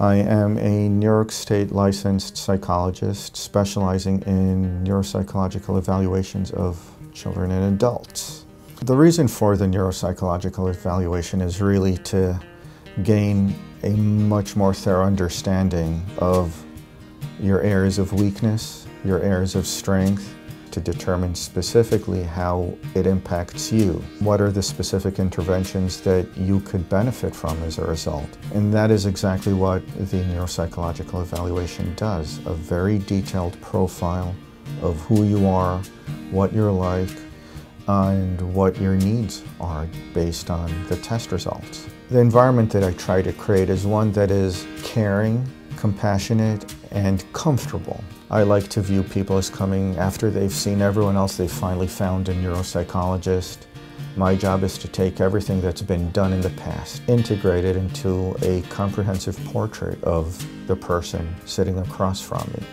I am a New York State licensed psychologist specializing in neuropsychological evaluations of children and adults. The reason for the neuropsychological evaluation is really to gain a much more thorough understanding of your areas of weakness, your areas of strength, to determine specifically how it impacts you. What are the specific interventions that you could benefit from as a result? And that is exactly what the neuropsychological evaluation does, a very detailed profile of who you are, what you're like, and what your needs are based on the test results. The environment that I try to create is one that is caring, compassionate, and comfortable. I like to view people as coming after they've seen everyone else they've finally found a neuropsychologist. My job is to take everything that's been done in the past, integrate it into a comprehensive portrait of the person sitting across from me.